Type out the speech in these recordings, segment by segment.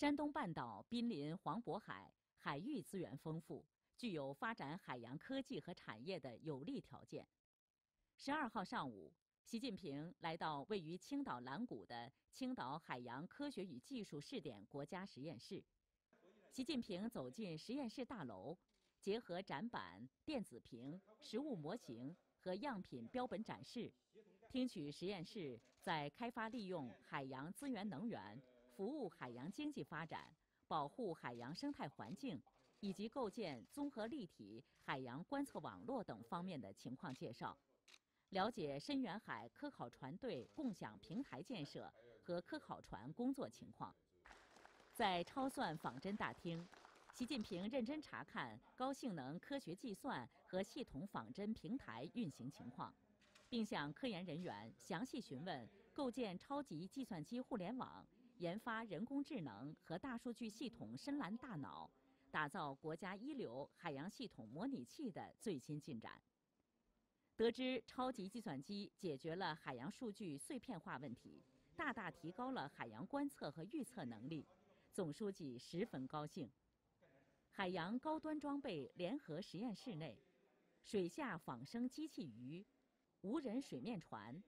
山东半岛濒临黄渤海，海域资源丰富，具有发展海洋科技和产业的有利条件。十二号上午，习近平来到位于青岛蓝谷的青岛海洋科学与技术试点国家实验室。习近平走进实验室大楼，结合展板、电子屏、实物模型和样品标本展示，听取实验室在开发利用海洋资源能源、服务海洋经济发展、保护海洋生态环境以及构建综合立体海洋观测网络等方面的情况介绍。了解深远海科考船队共享平台建设和科考船工作情况。在超算仿真大厅，习近平认真查看高性能科学计算和系统仿真平台运行情况，并向科研人员详细询问构建超级计算机互联网、研发人工智能和大数据系统深蓝大脑、打造国家一流海洋系统模拟器的最新进展。得知超级计算机解决了海洋数据碎片化问题，大大提高了海洋观测和预测能力，总书记十分高兴。海洋高端装备联合实验室内，水下仿生机器鱼、无人水面船、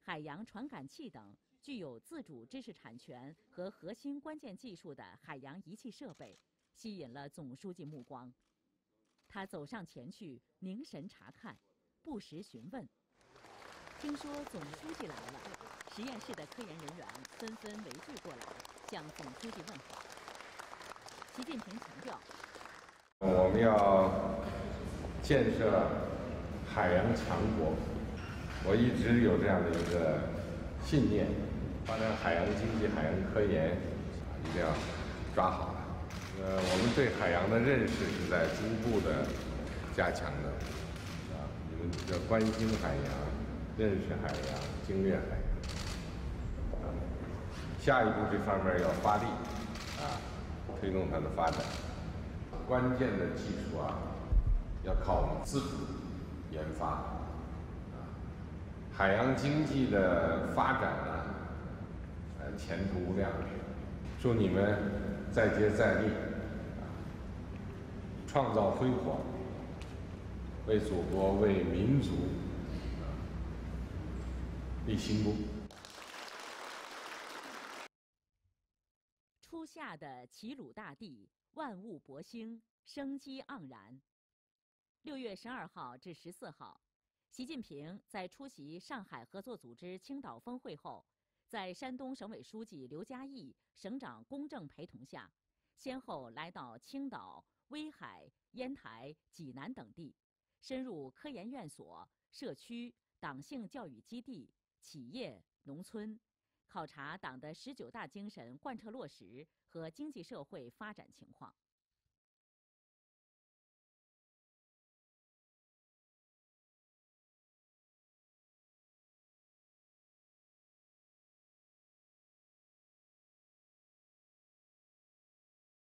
海洋传感器等具有自主知识产权和核心关键技术的海洋仪器设备，吸引了总书记目光。他走上前去，凝神查看。不时询问。听说总书记来了，实验室的科研人员纷纷围聚过来，向总书记问好。习近平强调：我们要建设海洋强国。我一直有这样的一个信念：发展海洋经济、海洋科研，一定要抓好了。呃，我们对海洋的认识是在逐步的加强的。啊，你们要关心海洋，认识海洋，经略海洋。下一步这方面要发力，啊，推动它的发展。关键的技术啊，要靠我们自主研发。啊，海洋经济的发展呢，前途无量。祝你们再接再厉，创造辉煌。为祖国、为民族立新功。初夏的齐鲁大地，万物勃兴，生机盎然。六月十二号至十四号，习近平在出席上海合作组织青岛峰会后，在山东省委书记刘家义、省长龚正陪同下，先后来到青岛、威海、烟台、济南等地。深入科研院所、社区、党性教育基地、企业、农村，考察党的十九大精神贯彻落实和经济社会发展情况。